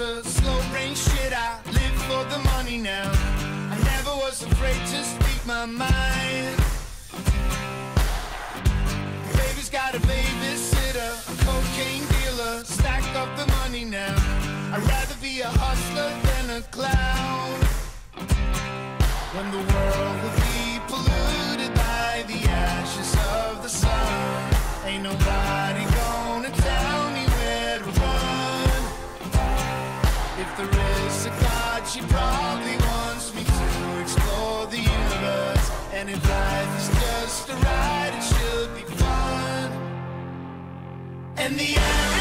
a slow brain shit. I live for the money now. I never was afraid to speak my mind. Baby's got a babysitter, a cocaine dealer. Stack up the money now. I'd rather be a hustler than a clown. When the world will be polluted by the ashes of the sun, ain't nobody If there is a God, she probably wants me to explore the universe. And if life is just a ride, it should be fun. And the air